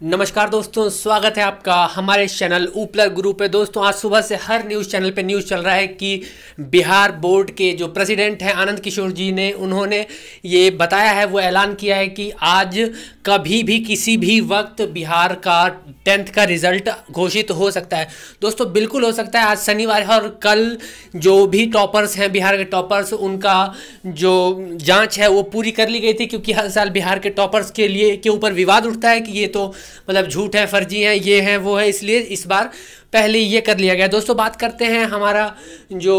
नमस्कार दोस्तों, स्वागत है आपका हमारे चैनल ऊपलर गुरु पे। दोस्तों, आज सुबह से हर न्यूज़ चैनल पे न्यूज़ चल रहा है कि बिहार बोर्ड के जो प्रेसिडेंट हैं आनंद किशोर जी ने, उन्होंने ये बताया है, वो ऐलान किया है कि आज कभी भी किसी भी वक्त बिहार का टेंथ का रिज़ल्ट घोषित हो सकता है। दोस्तों, बिल्कुल हो सकता है। आज शनिवार है और कल जो भी टॉपर्स हैं, बिहार के टॉपर्स, उनका जो जाँच है, वो पूरी कर ली गई थी, क्योंकि हर साल बिहार के टॉपर्स के लिए, के ऊपर विवाद उठता है कि ये तो मतलब झूठ है, फर्जी है, ये है, वो है, इसलिए इस बार पहले ये कर लिया गया। दोस्तों, बात करते हैं हमारा जो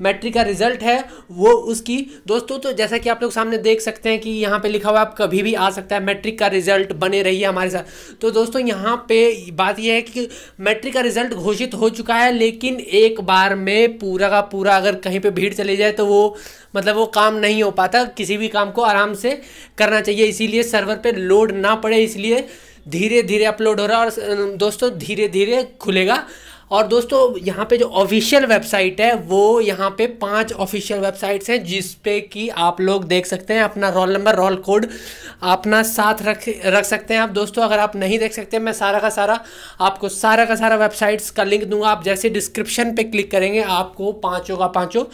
मैट्रिक का रिज़ल्ट है, वो उसकी। दोस्तों तो जैसा कि आप लोग सामने देख सकते हैं कि यहाँ पे लिखा हुआ आप कभी भी आ सकता है, मैट्रिक का रिज़ल्ट बने रहिए हमारे साथ। तो दोस्तों, यहाँ पे बात यह है कि मैट्रिक का रिज़ल्ट घोषित हो चुका है, लेकिन एक बार में पूरा का पूरा अगर कहीं पर भीड़ चले जाए तो वो मतलब वो काम नहीं हो पाता। किसी भी काम को आराम से करना चाहिए, इसीलिए सर्वर पर लोड ना पड़े, इसलिए धीरे धीरे अपलोड हो रहा है और दोस्तों धीरे धीरे खुलेगा। और दोस्तों, यहाँ पे जो ऑफिशियल वेबसाइट है, वो यहाँ पे पाँच ऑफिशियल वेबसाइट्स हैं, जिस पे कि आप लोग देख सकते हैं अपना रोल नंबर रोल कोड अपना साथ रख रख सकते हैं आप। दोस्तों, अगर आप नहीं देख सकते, मैं सारा का सारा आपको सारा का सारा वेबसाइट्स का लिंक दूँगा। आप जैसे डिस्क्रिप्शन पे क्लिक करेंगे, आपको पाँचों का पाँचों,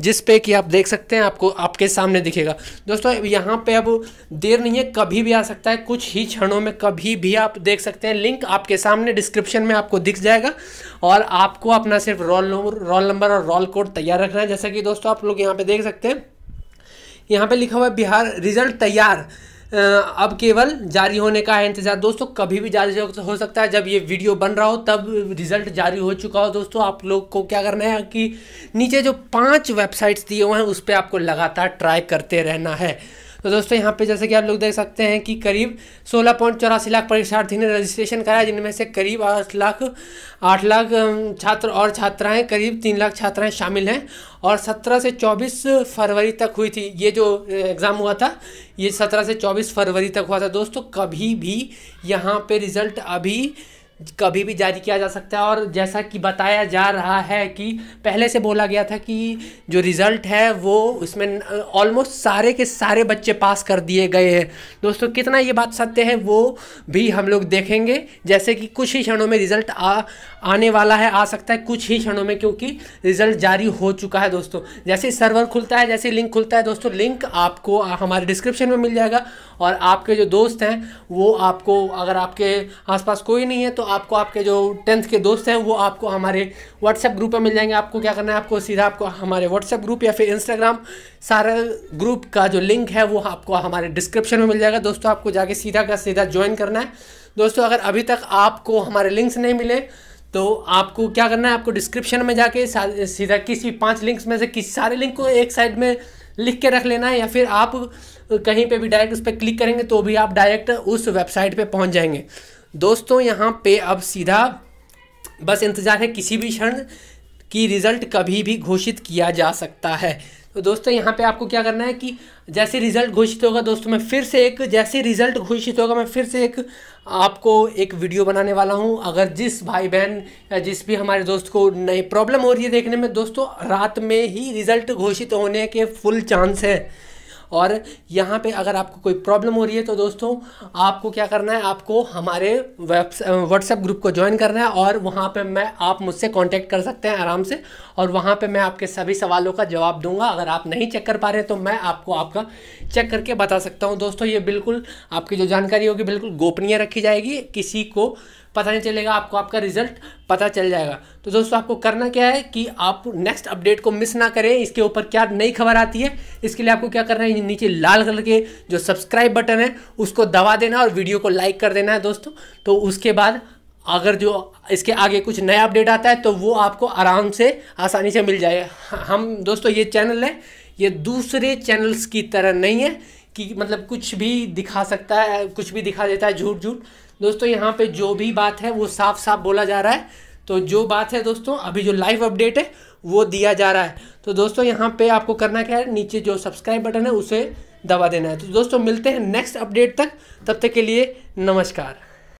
जिस पे कि आप देख सकते हैं, आपको, आपके सामने दिखेगा। दोस्तों, यहाँ पे अब देर नहीं है, कभी भी आ सकता है, कुछ ही क्षणों में कभी भी आप देख सकते हैं। लिंक आपके सामने डिस्क्रिप्शन में आपको दिख जाएगा। और आपको अपना सिर्फ़ रोल नंबर रोल नंबर और रोल कोड तैयार रखना है। जैसा कि दोस्तों आप लोग यहाँ पे देख सकते हैं। यहाँ पे लिखा हुआ है, बिहार रिज़ल्ट तैयार। अब केवल जारी होने का है इंतज़ार। दोस्तों, कभी भी जारी हो सकता है। जब ये वीडियो बन रहा हो, तब रिज़ल्ट जारी हो चुका हो। दोस्तों, आप लोग को क्या करना है कि नीचे जो पाँच वेबसाइट्स दिए हुए हैं, उस पर आपको लगातार ट्राई करते रहना है। तो दोस्तों, यहाँ पे जैसे कि आप लोग देख सकते हैं कि करीब सोलह पॉइंट चौरासी लाख परीक्षार्थी ने रजिस्ट्रेशन कराया, जिनमें से करीब आठ लाख आठ लाख छात्र और छात्राएँ, करीब तीन लाख छात्राएँ शामिल हैं और सत्रह से चौबीस फरवरी तक हुई थी। ये जो एग्ज़ाम हुआ था, ये सत्रह से चौबीस फरवरी तक हुआ था। दोस्तों, कभी भी यहाँ पे रिज़ल्ट अभी कभी भी जारी किया जा सकता है। और जैसा कि बताया जा रहा है कि पहले से बोला गया था कि जो रिज़ल्ट है, वो उसमें ऑलमोस्ट सारे के सारे बच्चे पास कर दिए गए हैं। दोस्तों, कितना ये बात सत्य है, वो भी हम लोग देखेंगे। जैसे कि कुछ ही क्षणों में रिज़ल्ट आ, आने वाला है, आ सकता है कुछ ही क्षणों में, क्योंकि रिज़ल्ट जारी हो चुका है दोस्तों। जैसे सर्वर खुलता है, जैसे लिंक खुलता है दोस्तों, लिंक आपको, हमारे डिस्क्रिप्शन में मिल जाएगा। और आपके जो दोस्त हैं, वो आपको, अगर आपके आसपास कोई नहीं है तो आपको आपके जो टेंथ के दोस्त हैं, वो आपको हमारे व्हाट्सएप ग्रुप में मिल जाएँगे। आपको क्या करना है? आपको सीधा आपको हमारे व्हाट्सएप ग्रुप या फिर इंस्टाग्राम सारा ग्रुप का जो लिंक है, वो आपको हमारे डिस्क्रिप्शन में मिल जाएगा। दोस्तों, आपको जाके सीधा का सीधा ज्वाइन करना है। दोस्तों, अगर अभी तक आपको हमारे लिंक्स नहीं मिले तो आपको क्या करना है? आपको डिस्क्रिप्शन में जाके सीधा किसी पाँच लिंक्स में से किसी सारे लिंक को एक साइड में लिख के रख लेना है, या फिर आप कहीं पे भी डायरेक्ट उस पर क्लिक करेंगे तो भी आप डायरेक्ट उस वेबसाइट पे पहुँच जाएँगे। दोस्तों, यहाँ पे अब सीधा बस इंतज़ार है किसी भी क्षण की रिज़ल्ट कभी भी घोषित किया जा सकता है। तो दोस्तों, यहाँ पे आपको क्या करना है कि जैसे रिज़ल्ट घोषित होगा, दोस्तों, मैं फिर से एक, जैसे रिज़ल्ट घोषित होगा, मैं फिर से एक आपको एक वीडियो बनाने वाला हूँ। अगर जिस भाई बहन या जिस भी हमारे दोस्त को नई प्रॉब्लम हो रही है देखने में, दोस्तों, रात में ही रिज़ल्ट घोषित होने के फुल चांस है। और यहाँ पे अगर आपको कोई प्रॉब्लम हो रही है तो दोस्तों, आपको क्या करना है? आपको हमारे व्हाट्सएप ग्रुप को ज्वाइन करना है और वहाँ पे मैं, आप मुझसे कांटेक्ट कर सकते हैं आराम से और वहाँ पे मैं आपके सभी सवालों का जवाब दूँगा। अगर आप नहीं चेक कर पा रहे तो मैं आपको आपका चेक करके बता सकता हूँ। दोस्तों, ये बिल्कुल आपकी जो जानकारी होगी बिल्कुल गोपनीय रखी जाएगी। किसी को पता नहीं चलेगा आपको आपका रिज़ल्ट पता चल जाएगा। तो दोस्तों, आपको करना क्या है कि आप नेक्स्ट अपडेट को मिस ना करें। इसके ऊपर क्या नई खबर आती है, इसके लिए आपको क्या करना है, नीचे लाल कलर के जो सब्सक्राइब बटन है, उसको दबा देना और वीडियो को लाइक कर देना है दोस्तों। तो उसके बाद अगर जो इसके आगे कुछ नया अपडेट आता है तो वो आपको आराम से आसानी से मिल जाएगा हम दोस्तों, ये चैनल है, ये दूसरे चैनल्स की तरह नहीं है। कि मतलब कुछ भी दिखा सकता है, कुछ भी दिखा देता है झूठ झूठ। दोस्तों, यहाँ पे जो भी बात है, वो साफ़ साफ़ बोला जा रहा है। तो जो बात है दोस्तों, अभी जो लाइव अपडेट है, वो दिया जा रहा है। तो दोस्तों, यहाँ पे आपको करना क्या है, नीचे जो सब्सक्राइब बटन है, उसे दबा देना है। तो दोस्तों, मिलते हैं नेक्स्ट अपडेट तक। तब तक के लिए नमस्कार।